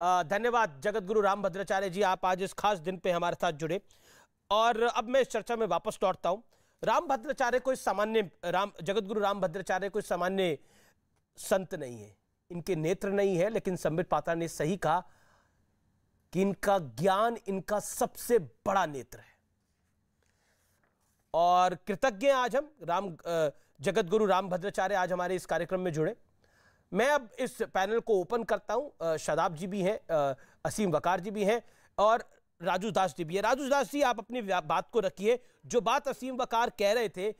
धन्यवाद जगत गुरु राम भद्राचार्य जी, आप आज इस खास दिन पे हमारे साथ जुड़े। और अब मैं इस चर्चा में वापस लौटता हूँ। राम भद्राचार्य कोई सामान्य, राम जगत गुरु राम भद्राचार्य कोई सामान्य संत नहीं है। इनके नेत्र नहीं है, लेकिन संबित पात्रा ने सही कहा कि इनका ज्ञान इनका सबसे बड़ा नेत्र है। और कृतज्ञ आज हम, राम जगत गुरु राम भद्राचार्य आज हमारे इस कार्यक्रम में जुड़े। मैं अब इस पैनल को ओपन करता हूँ। शादाब जी भी हैं असीम वकार जी भी हैं और राजू दास जी भी है। राजू दास जी, आप अपनी बात को रखिए। जो बात असीम वकार कह रहे थे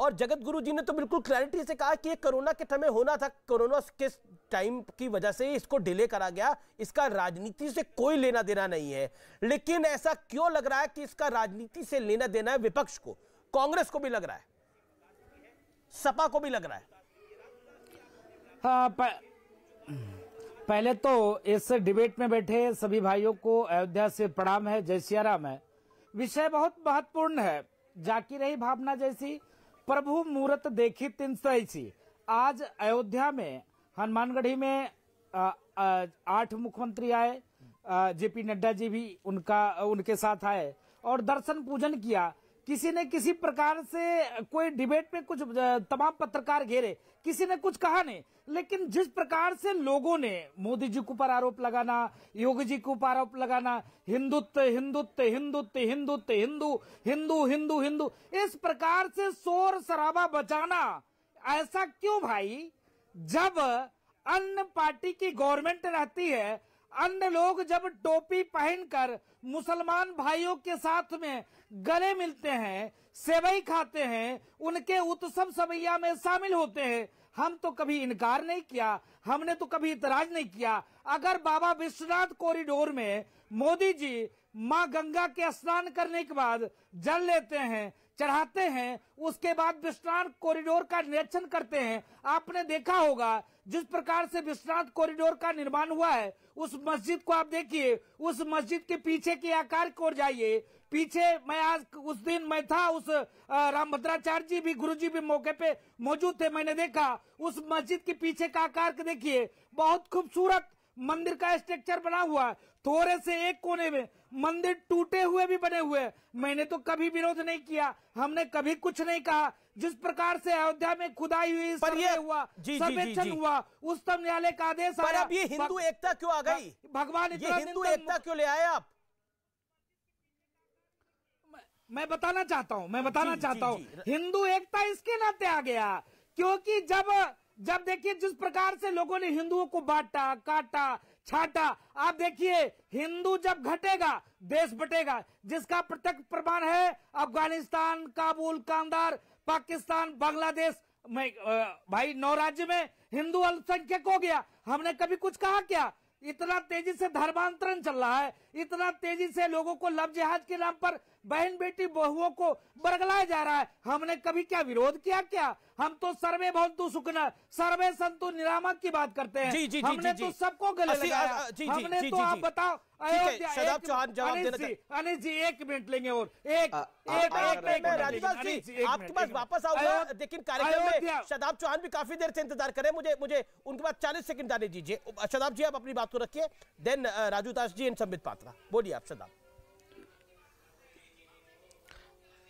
और जगत गुरु जी ने तो बिल्कुल क्लैरिटी से कहा कि ये कोरोना के समय होना था। कोरोना के टाइम की वजह से इसको डिले करा गया। इसका राजनीति से कोई लेना देना नहीं है। लेकिन ऐसा क्यों लग रहा है कि इसका राजनीति से लेना देना है विपक्ष को? कांग्रेस को भी लग रहा है। सपा को भी लग रहा है। पहले तो इस डिबेट में बैठे सभी भाइयों को अयोध्या से प्रणाम है, जय सियाराम है। विषय बहुत महत्वपूर्ण है। जाकी रही भावना जैसी, प्रभु मूर्त देखी तिन सी आज अयोध्या में, हनुमानगढ़ी में आठ मुख्यमंत्री आए जेपी नड्डा जी भी उनका, उनके साथ आए और दर्शन पूजन किया। किसी ने किसी प्रकार से कोई डिबेट में कुछ तमाम पत्रकार घेरे, किसी ने कुछ कहा नहीं। लेकिन जिस प्रकार से लोगों ने मोदी जी के ऊपर आरोप लगाना, योगी जी के ऊपर आरोप लगाना, हिंदुत्व हिंदुत्व हिंदुत्व हिंदुत्व, हिंदू हिंदू हिंदू हिंदू, इस प्रकार से शोर शराबा बचाना ऐसा क्यों भाई? जब अन्य पार्टी की गवर्नमेंट रहती है, अन्य लोग जब टोपी पहनकर मुसलमान भाइयों के साथ में गले मिलते हैं, सेवई खाते हैं, उनके उत्सव सवैया में शामिल होते हैं। हम तो कभी इनकार नहीं किया, हमने तो कभी इतराज नहीं किया। अगर बाबा विश्वनाथ कॉरिडोर में मोदी जी माँ गंगा के स्नान करने के बाद जल लेते हैं, चढ़ाते हैं, उसके बाद विश्वनाथ कॉरिडोर का निरीक्षण करते हैं, आपने देखा होगा जिस प्रकार से विश्वनाथ कॉरिडोर का निर्माण हुआ है, उस मस्जिद को आप देखिए, उस मस्जिद के पीछे के आकार की ओर जाइए पीछे मैं आज उस दिन मैं था उस राम भद्राचार्य जी भी गुरु जी भी मौके पे मौजूद थे मैंने देखा उस मस्जिद के पीछे का आकार देखिए बहुत खूबसूरत मंदिर का स्ट्रक्चर बना हुआ है। थोड़े से एक कोने में मंदिर टूटे हुए भी बने हुए मैंने तो कभी विरोध नहीं किया हमने कभी कुछ नहीं कहा। जिस प्रकार से अयोध्या में खुदाई हुई पर ये- सर्वे हुआ जी, जी, जी, सर्वेक्षण जी। हुआ उच्चतम न्यायालय का आदेश पर आया। अब ये हिंदू एकता क्यों आ गई? भगवान ये हिंदू एकता क्यों ले आए आप? मैं बताना चाहता हूँ मैं बताना जी, चाहता हूँ। हिंदू एकता इसके नाते आ गया क्योंकि जब जब देखिए जिस प्रकार से लोगों ने हिंदुओं को बांटा काटा छाटा आप देखिए हिंदू जब घटेगा देश बटेगा जिसका प्रत्यक्ष प्रमाण है अफ़गानिस्तान काबुल कांदार पाकिस्तान बांग्लादेश में भाई नौ राज्य में हिंदू अल्पसंख्यक हो गया। हमने कभी कुछ कहा क्या? इतना तेज़ी से धर्मांतरण चल रहा है इतना तेज़ी से लोगों को लव जिहाद के नाम पर बहन बेटी बहुओं को बरगलाया जा रहा है। हमने कभी क्या विरोध किया क्या? हम तो सर्वे भवंतु सुखना सर्वे संतु निरामक की बात करते हैं। जी, जी, जी, हमने जी, तो सबको गले लगाया। जी, जी, हमने जी, तो जी, आप बताओ शदाब चौहान जवाब देना जी अनिल जी एक मिनट लेंगे और एक आपके पास वापस आऊँगा लेकिन कार्यक्रम में शदाब चौहान भी काफ़ी देर से इंतज़ार करें मुझे मुझे उनके पास चालीस सेकंड आने दीजिए। शदाब जी आप अपनी बात को रखिए। Then Raju Das ji and Sambit Patra. बोलिए आप शदाब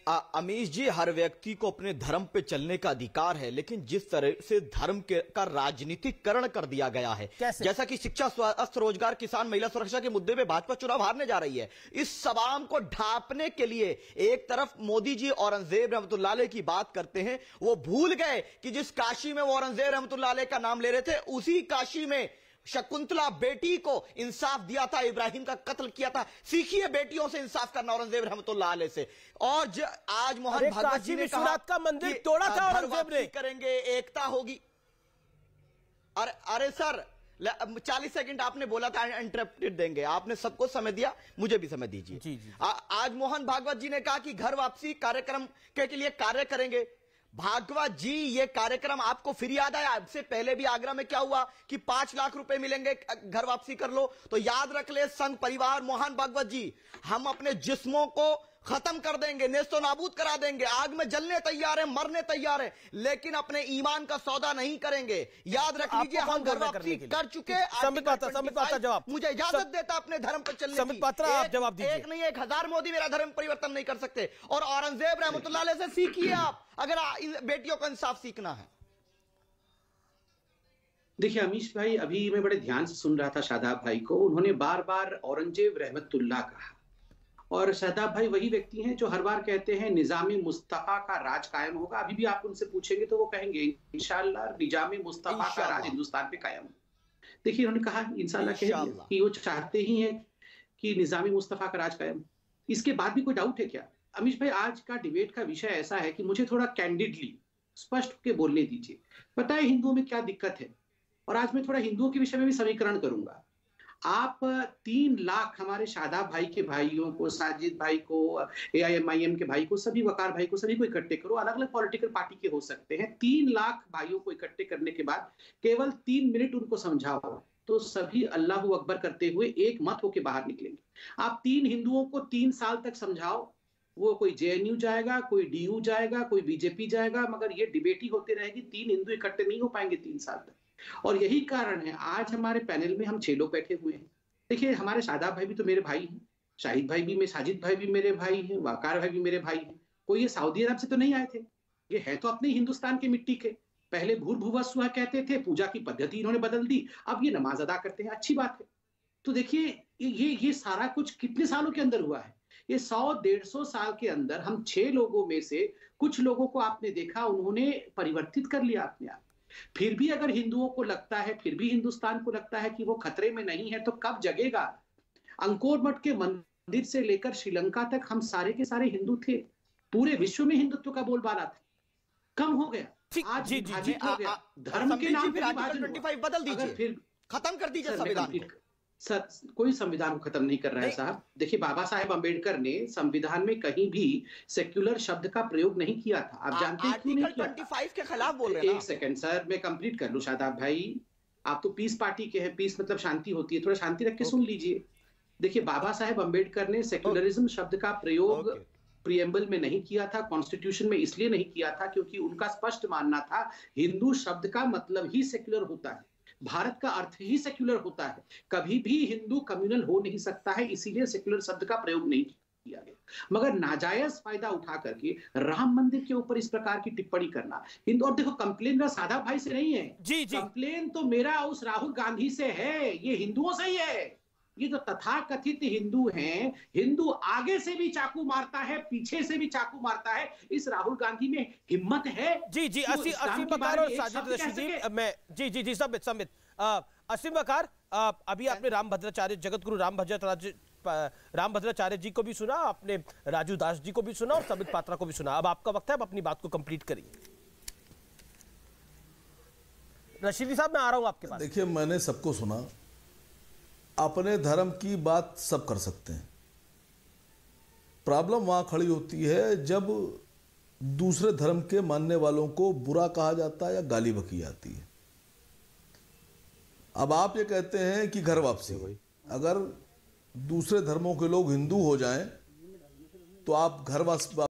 अमीश जी हर व्यक्ति को अपने धर्म पे चलने का अधिकार है लेकिन जिस तरह से धर्म के का राजनीतिकरण कर दिया गया है कैसे? जैसा कि शिक्षा स्वास्थ्य रोज़गार किसान महिला सुरक्षा के मुद्दे पे भाजपा चुनाव हारने जा रही है इस सवाम को ढांपने के लिए एक तरफ़ मोदी जी औरंगज़ेब रहमतुल्लाह की बात करते हैं वो भूल गए कि जिस काशी में वो औरंगज़ेब रहमतुल्लाह का नाम ले रहे थे उसी काशी में शकुंतला बेटी को इंसाफ दिया था इब्राहिम का कत्ल किया था। सीखिए बेटियों से इंसाफ करना औरंगज़ेब रहमतुल्लाह से। और ज, आज मोहन भागवत जी ने कहा का मंदिर तोड़ा था औरंगज़ेब ने। करेंगे एकता होगी। अरे अरे सर चालीस सेकंड आपने बोला था इंटरप्टेड देंगे। आपने सबको समय दिया मुझे भी समय दीजिए। आज मोहन भागवत जी ने कहा कि घर वापसी कार्यक्रम के लिए कार्य करेंगे। भागवत जी ये कार्यक्रम आपको फिर याद आया? आपसे पहले भी आगरा में क्या हुआ कि पाँच लाख रुपए मिलेंगे, घर वापसी कर लो। तो याद रख ले, संघ परिवार, मोहन भागवत जी हम अपने जिस्मों को खत्म कर देंगे नेस्तो नाबूद करा देंगे। आग में जलने तैयार है मरने तैयार है लेकिन अपने ईमान का सौदा नहीं करेंगे। याद रख लीजिए हम घर वापसी? कर चुके पात्रा, पात्रा, जवाब। मुझे इजाज़त देता अपने धर्म पर चलने पात्रा, आप जवाब दीजिए। एक नहीं एक हज़ार मोदी मेरा धर्म परिवर्तन नहीं कर सकते। और औरंगज़ेब रहमतुल्लाह अलैह से सीखिए आप अगर इन बेटियों को इंसाफ सीखना है। देखिए अमीश भाई अभी मैं बड़े ध्यान से सुन रहा था शादाब भाई को। उन्होंने बार बार औरंगज़ेब रहमतुल्ला कहा। और शादाब भाई वही व्यक्ति हैं जो हर बार कहते हैं निजामी मुस्तफ़ा का राज कायम होगा। अभी भी आप उनसे पूछेंगे तो वो कहेंगे इंशाल्लाह निजामी मुस्तफ़ा का राज हिंदुस्तान पे कायम। देखिए उन्होंने कहा इंशाल्लाह कह कि वो चाहते ही हैं कि निजामी मुस्तफ़ा का राज कायम इसके बाद भी कोई डाउट है क्या? अमीश भाई आज का डिबेट का विषय ऐसा है कि मुझे थोड़ा कैंडिडली स्पष्ट के बोलने दीजिए। पता है हिंदुओं में क्या दिक्कत है? और आज मैं थोड़ा हिंदुओं के विषय में भी समीकरण करूँगा। आप तीन लाख हमारे शादाब भाई के भाइयों को, साजिद भाई को ए आई एम आई एम के भाई को, सभी वकार भाई को, सभी को इकट्ठे करो। अलग अलग पॉलिटिकल पार्टी के हो सकते हैं। तीन लाख भाइयों को इकट्ठे करने के बाद केवल तीन मिनट उनको समझाओ। तो सभी अल्लाह अकबर करते हुए एक मत होके बाहर निकलेंगे। आप तीन हिंदुओं को तीन साल तक समझाओ। वो कोई जेएनयू जाएगा, कोई डीयू जाएगा, कोई बीजेपी जाएगा, मगर ये डिबेट ही होते रहेगी। तीन हिंदू इकट्ठे नहीं हो पाएँगे तीन साल तक। और यही कारण है, आज हमारे पैनल में हम छह लोग बैठे हुए हैं। देखिए, हमारे शादाब भाई भी तो मेरे भाई हैं, शाहिद भाई भी मैं साजिद भाई भी मेरे भाई हैं, वाकार भाई भी मेरे भाई हैं। कोई ये सऊदी अरब से तो नहीं आए थे? ये है तो अपने हिंदुस्तान के मिट्टी के। पहले भूर भुवस्व कहते थे, पूजा की पद्धति इन्होंने बदल दी, अब ये नमाज़ अदा करते हैं, अच्छी बात है। तो देखिए ये ये सारा कुछ कितने सालों के अंदर हुआ है? ये सौ, डेढ़ सौ साल के अंदर हम छह लोगों में से कुछ लोगों को आपने देखा, उन्होंने परिवर्तित कर लिया अपने आप। फिर भी अगर हिंदुओं को लगता है फिर भी हिंदुस्तान को लगता है कि वो खतरे में नहीं है तो कब जगेगा? अंकोर मठ के मंदिर से लेकर श्रीलंका तक हम सारे के सारे हिंदू थे। पूरे विश्व में हिंदुत्व का बोलबाला था। कम हो गया। आज जी, जी, जी, आ- आ- धर्म के नाम पे आर्टिकल विभाजन 25 बदल दीजिए। फिर खत्म कर दीजिए संविधान सर कोई संविधान को खत्म नहीं कर रहा है साहब। देखिए बाबा साहेब अंबेडकर ने संविधान में कहीं भी सेक्युलर शब्द का प्रयोग नहीं किया था। आप जानते हैं क्यों नहीं किया? 25 के खिलाफ बोल रहे हैं एक सेकंड सर मैं कंप्लीट कर लूँ शादाब भाई। आप तो पीस पार्टी के हैं पीस मतलब शांति होती है। थोड़ा शांति रख के सुन लीजिए। देखिए बाबा साहेब अंबेडकर ने सेक्युलरिज्म शब्द का प्रयोग प्रियम्बल में नहीं किया था कॉन्स्टिट्यूशन में इसलिए नहीं किया था क्योंकि उनका स्पष्ट मानना था हिंदू शब्द का मतलब ही सेक्युलर होता है। भारत का अर्थ ही सेक्युलर होता है। कभी भी हिंदू कम्युनल हो नहीं सकता है इसीलिए सेक्युलर शब्द का प्रयोग नहीं किया गया। मगर नाजायज फ़ायदा उठा करके राम मंदिर के ऊपर इस प्रकार की टिप्पणी करना। हिंदू और देखो कंप्लेन मेरा साधा भाई से नहीं है। जी जी। कंप्लेन तो मेरा उस राहुल गांधी से है ये हिंदुओं से ही है। ये जो तथा कथित हिंदू हैं हिंदू आगे से भी चाकू मारता है पीछे से भी चाकू मारता है इस राहुल गांधी में हिम्मत है? जी जी असी असीम बकार और साजिद रशीदी मैं जी जी जी संबित अ, असीम बकार अभी आपने राम भद्राचार्य जगत गुरु राम भद्राचार्य राम भद्राचार्य जी को भी सुना आपने राजू दास जी को भी सुना और समित पात्रा को भी सुना। अब आपका वक्त है अब अपनी बात को कंप्लीट करिए। रशीदी साहब मैं आ रहा हूँ आपके पास। देखिए मैंने सबको सुना अपने धर्म की बात सब कर सकते हैं। प्रॉब्लम वहाँ खड़ी होती है जब दूसरे धर्म के मानने वालों को बुरा कहा जाता है या गाली बकी जाती है। अब आप ये कहते हैं कि घर वापसी। अगर दूसरे धर्मों के लोग हिंदू हो जाएँ तो आप घर वापस